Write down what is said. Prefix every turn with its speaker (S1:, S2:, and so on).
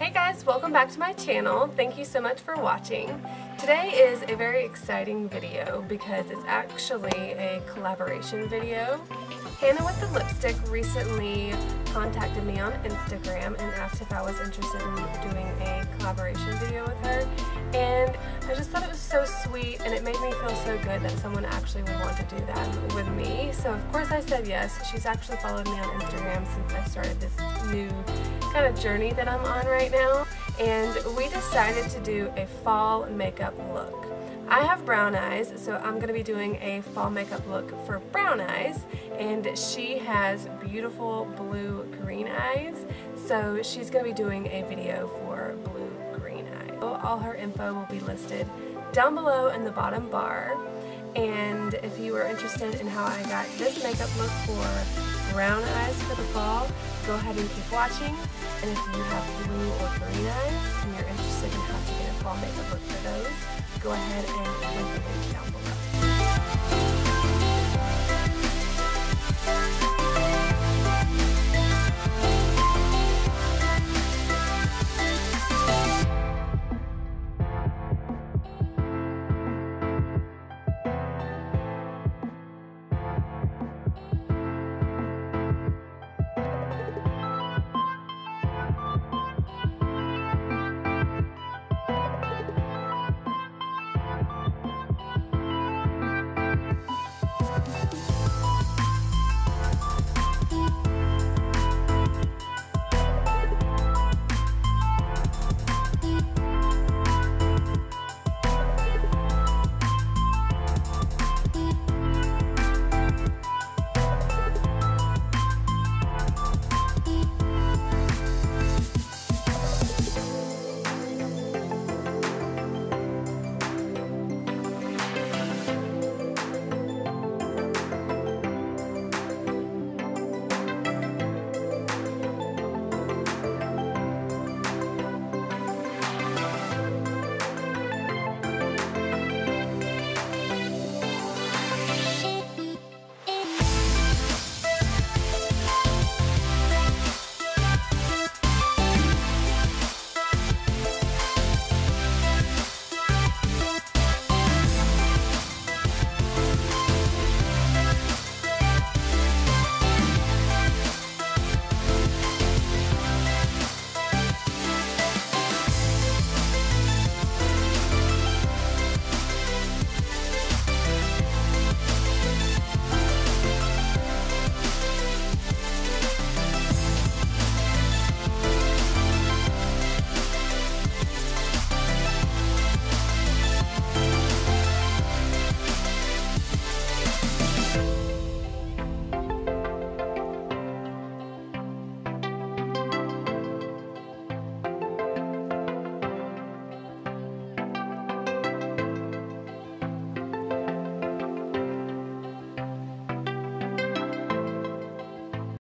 S1: Hey guys, welcome back to my channel. Thank you so much for watching. Today is a very exciting video because it's actually a collaboration video. Hannah with the Lipstick recently contacted me on Instagram and asked if I was interested in doing a collaboration video with her and I just thought it was so sweet and it made me feel so good that someone actually would want to do that with me. So of course I said yes. She's actually followed me on Instagram since I started this new kind of journey that I'm on right now and we decided to do a fall makeup look. I have brown eyes, so I'm going to be doing a fall makeup look for brown eyes, and she has beautiful blue-green eyes, so she's going to be doing a video for blue-green eyes. All her info will be listed down below in the bottom bar, and if you are interested in how I got this makeup look for brown eyes for the fall, go ahead and keep watching, and if you have blue or green eyes, and you're interested in how to get a fall makeup look for those, go ahead and link the link down below.